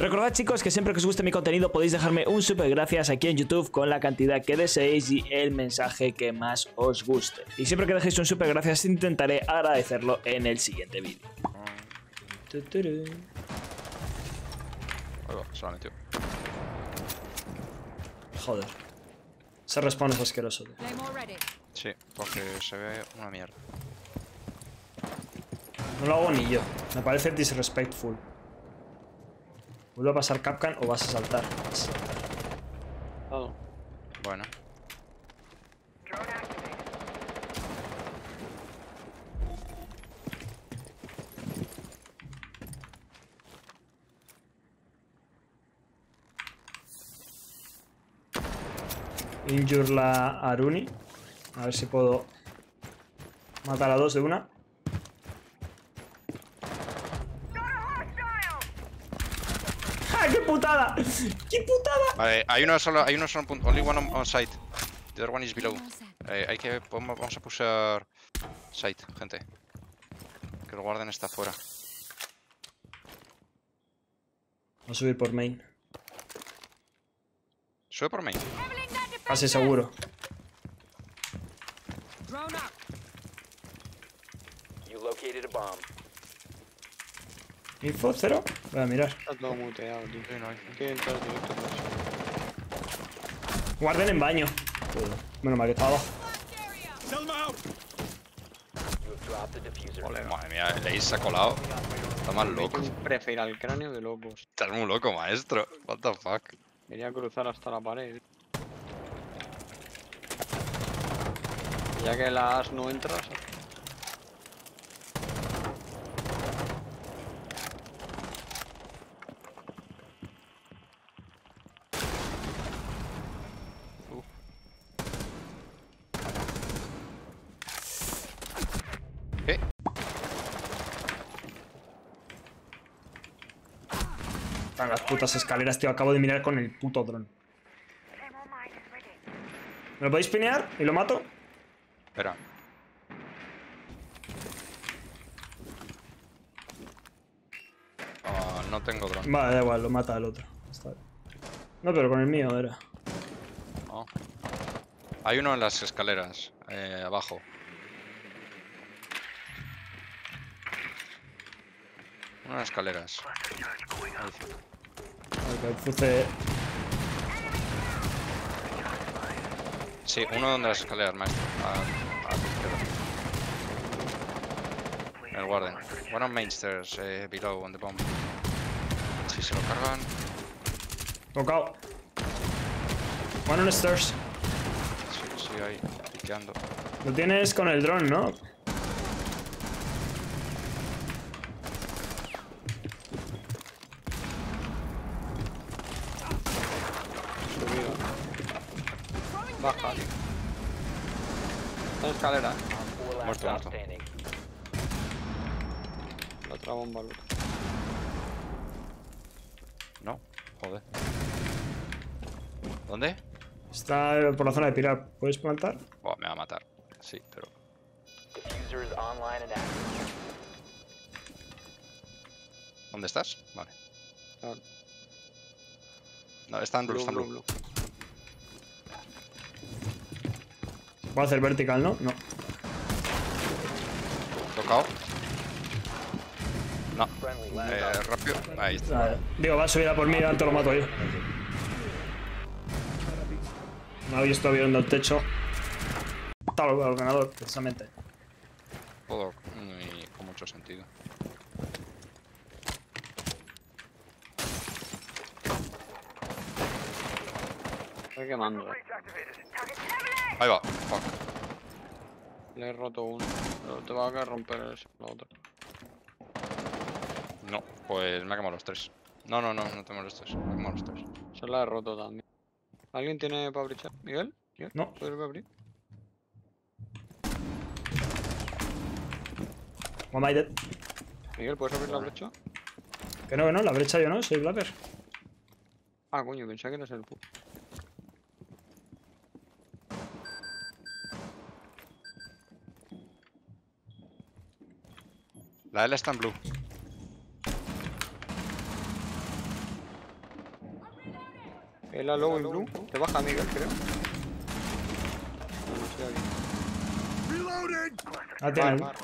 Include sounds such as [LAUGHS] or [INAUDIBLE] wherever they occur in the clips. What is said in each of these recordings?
Recordad chicos que siempre que os guste mi contenido podéis dejarme un super gracias aquí en YouTube con la cantidad que deseéis y el mensaje que más os guste. Y siempre que dejéis un super gracias intentaré agradecerlo en el siguiente vídeo. Joder. Se respawn es asqueroso, tío. Sí, porque se ve una mierda. No lo hago ni yo. Me parece disrespectful. ¿Vuelve a pasar Capcan o vas a saltar? Vas a saltar. Todo. Bueno. Injure la Aruni. A ver si puedo matar a dos de una. ¡Ja, qué putada! ¡Qué putada! Vale, hay uno solo, hay uno solo en punto. Only one on, on site. The other one is below. Eh, hay que, vamos a pushar site, gente. Que el guarden está afuera. Voy a subir por main. Sube por main. Casi seguro. Drone up. You located a bomb. Info cero. Voy a mirar. Está todo muteado, tío. Sí, no hay. Hay que entrar directo por eso. Guarden en baño. Menos mal que estaba abajo. Madre mía, el Ace se ha colado. Está más loco. Prefiero al cráneo de locos. Estás muy loco, maestro. What the fuck. Quería cruzar hasta la pared. Ya que las no entras. Están las putas escaleras, tío. Acabo de mirar con el puto dron. ¿Me lo podéis pinear? ¿Y lo mato? Espera. Ah, no tengo drone. Vale, da igual, lo mata el otro. Está bien. No, pero con el mío era. No. Hay uno en las escaleras, eh, abajo. Las escaleras. Ahí sí. Uno donde las escaleras, maestro. A, a tu izquierda. El guarden. One on main stairs, eh, below on the bomb. Si se lo cargan. Tocado. One on stairs. Sí, sí, ahí, piqueando. Lo tienes con el dron, ¿no? Escalera. Muerto, muerto. La otra bomba. No, joder. ¿Dónde? Está por la zona de pirar. ¿Puedes plantar? Buah, me va a matar. Sí, pero. ¿Dónde estás? Vale. Ah, No, está en blue, blue, está en blue, blue. Voy a hacer vertical, ¿no? No. Tocado. No. Eh, rápido. Ahí está. Vale. Digo, va a subir a por mí y antes lo mato yo. Me ha visto viendo el techo. Está el ordenador, precisamente. Todo con mucho sentido. Está quemando. Ahí va. Fuck. Le he roto uno. Pero te va a romper el- la otra. No, pues me ha quemado los tres. No, no, no, no tengo los tres. Me ha quemado los tres. Se la he roto también. ¿Alguien tiene para abrir? ¿Miguel? ¿Miguel? No. ¿Puedes abrir? One by dead. Miguel, ¿puedes abrir la brecha? Que no, que no, la brecha yo no, soy Blacker. Ah, coño, pensaba que eras el puto. La L está en blue. Es la low en blue. Te baja Miguel, creo. Aquí. Ah, el- bar.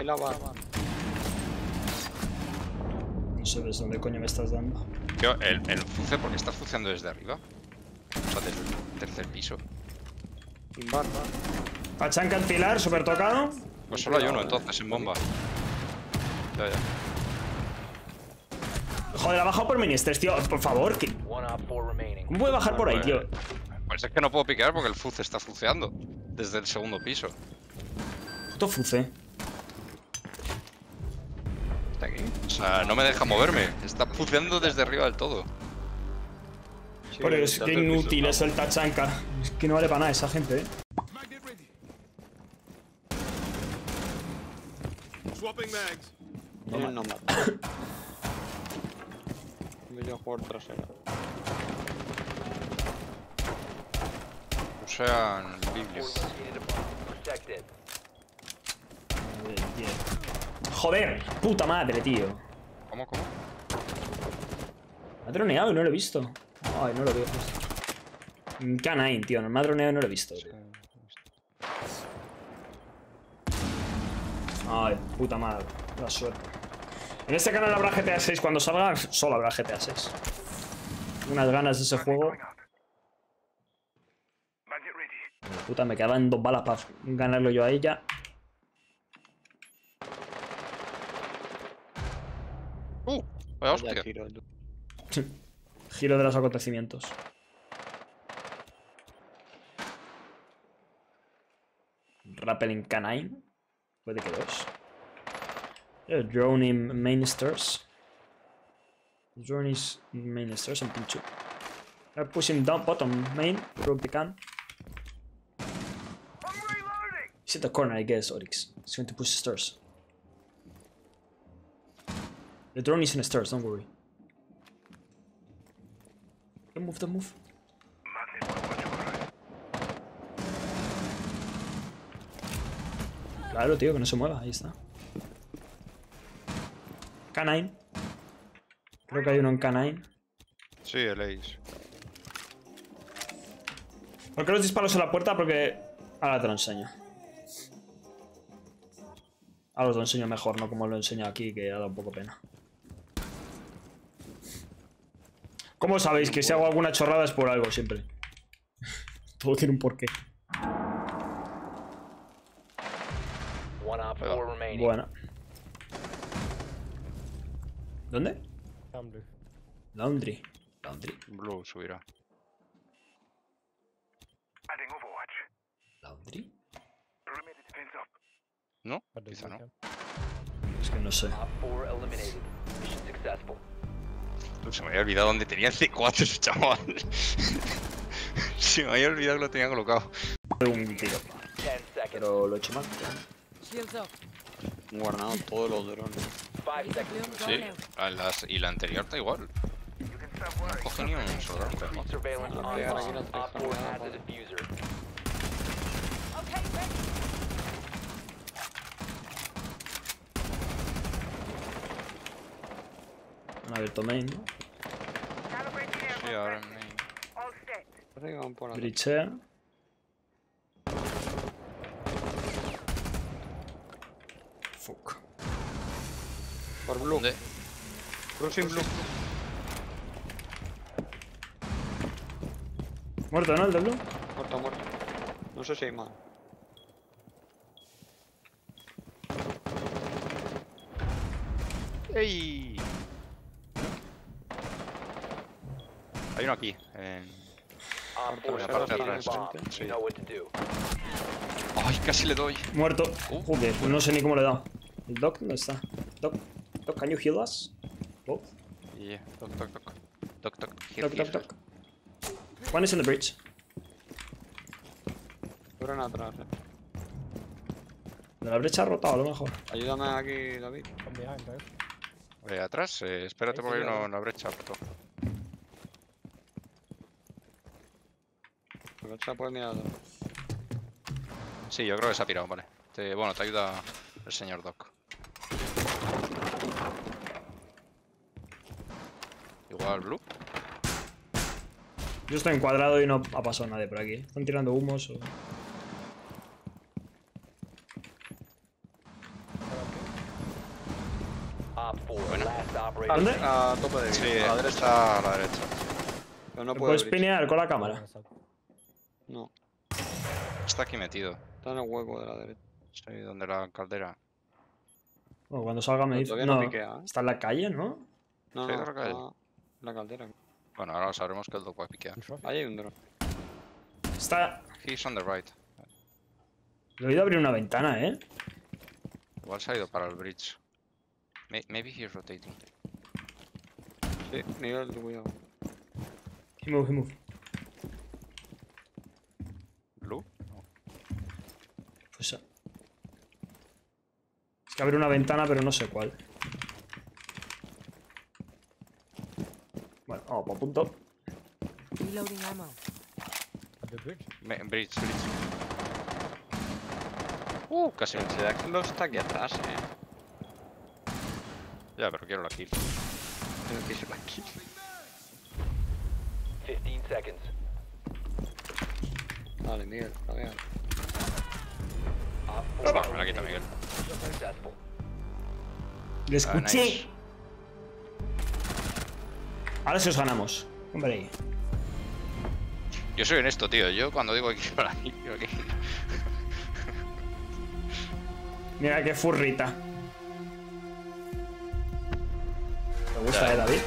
Es la bar. No sé desde dónde coño me estás dando. Tío, el, el fuce, ¿por qué estás fuceando desde arriba? O sea, desde el tercer piso. Bar, bar. Pachanca el pilar, súper tocado. Pues solo hay uno entonces en bomba. Ya, ya. Joder, ha bajado por ministers, tío. Por favor, ¿qué- One op four remaining. ¿cómo puede bajar por ahí, tío? Pues es que no puedo piquear porque el fuce está fuceando. Desde el segundo piso. Puto fuce. Está aquí. O sea, no me deja moverme. Está fuceando desde arriba del todo. Sí, Pero es que inútil es el Tachanka. Es que no vale para nada esa gente, eh. No mata. Voy a jugar trasera. O sea, en el Biblio. Four located a bomb. Protected. Joder, puta madre, tío. ¿Cómo, cómo? Me ha droneado y no lo he visto. Ay, no lo veo. Mm, K9, tío. Me ha droneado y no lo he visto, tío. Ay, puta madre. La suerte. En este canal habrá GTA 6 cuando salga, solo habrá GTA 6. Unas ganas de ese juego. Puta, me quedaban dos balas para ganarlo yo a ella. ¡Uh! Vaya hostia. [LAUGHS] Giro de los acontecimientos. Rappelling Canine. Puede que dos. Eh, drone in main stairs. Drone is in main stairs and pinchu. Uh, pushing down bottom main. Broke the can. He's at the corner, I guess, Oryx. He's going to push the stairs. The drone is in the stairs, don't worry. Don't move, don't move. Claro, tío, que no se mueva, ahí está. K9. Creo que hay uno en K9. Sí, el Ace. ¿Por qué los disparos en la puerta? Porque... Ahora te lo enseño. Ahora os lo enseño mejor, no como lo enseño aquí, que ha dado un poco pena. ¿Cómo sabéis que si hago alguna chorrada es por algo siempre? [LAUGHS] Todo tiene un porqué. Bueno. ¿Dónde? Laundry. Laundry. Blue subirá. Laundry. ¿No? Quizá no. Es que no sé. Tú, se me había olvidado dónde tenía el C4 ese chaval. [LAUGHS] se me había olvidado que lo tenía colocado. Un tiro. Pero lo he hecho mal. Han guardado todos los drones. Sí, a las- y la anterior está igual. No cogí ni un solo drone, Ah. Han abierto main, ¿no? Sí, ahora en main. Brichea. Fuck. Por blue. ¿Dónde? Crossing blue. Muerto, ¿no? El de blue. Muerto, muerto. No sé si hay más. ¡Ey! Hay uno aquí. En... Op four la has parte de located a atrás. bomb. Sí. You know what to do. ¡Ay, casi le doy! Muerto. Uh. Joder, pues no sé ni cómo le he dado. ¿El Doc dónde está? Doc, Doc, can you heal us? Both? Yeah. Toc, toc, toc. Toc, toc. Here, Doc, here. Doc, Doc. One is in the bridge. Duran atrás, eh. De la brecha ha rotado a lo mejor. Ayúdame aquí, David. Eh, atrás, eh, espérate porque hay uno ¿no? en la brecha. roto. La brecha puede mirar atrás. Sí, yo creo que se ha pirado, vale. Te- bueno, te ayuda el señor Doc. Blue. Yo estoy encuadrado y no ha pasado nadie por aquí. Están tirando humos o... Op 4, last operator. ¿Dónde? A tope de Sí. A la derecha. a la derecha. Pero no ¿Me puede puedes abrir. pinear con la cámara? No. Está aquí metido. Está en el hueco de la derecha. Estoy donde la caldera. Bueno, cuando salga me No, dice... no No, piquea, ¿eh? está en la calle, ¿no? No, Sí, no, la caldera. Bueno, ahora sabremos que el dog va a piquear. Ahí hay un drone. Está... He's on the right. Le he oído abrir una ventana, ¿eh? Igual se ha ido para el bridge. May- Maybe he's rotating. Sí, nivel de cuidado. He move, he move. Blue? Pues... ah. Es que abre una ventana, pero no sé cuál. Bueno, vamos por punto. Reloading ammo. Me- bridge, bridge. Uh, casi. El Sedaxlo está aquí atrás, eh. Ya, pero quiero la kill. Pero que va aquí. 15 seconds. Vale, Miguel, a ver. Op 4 Bueno, me la quita Miguel. Le escuché. nice. Ahora sí os ganamos. Hombre, ahí. Yo soy honesto, tío. Yo cuando digo que quiero la [LAUGHS] kill, quiero la kill. Mira qué furrita. Me gusta, Ya. eh, David.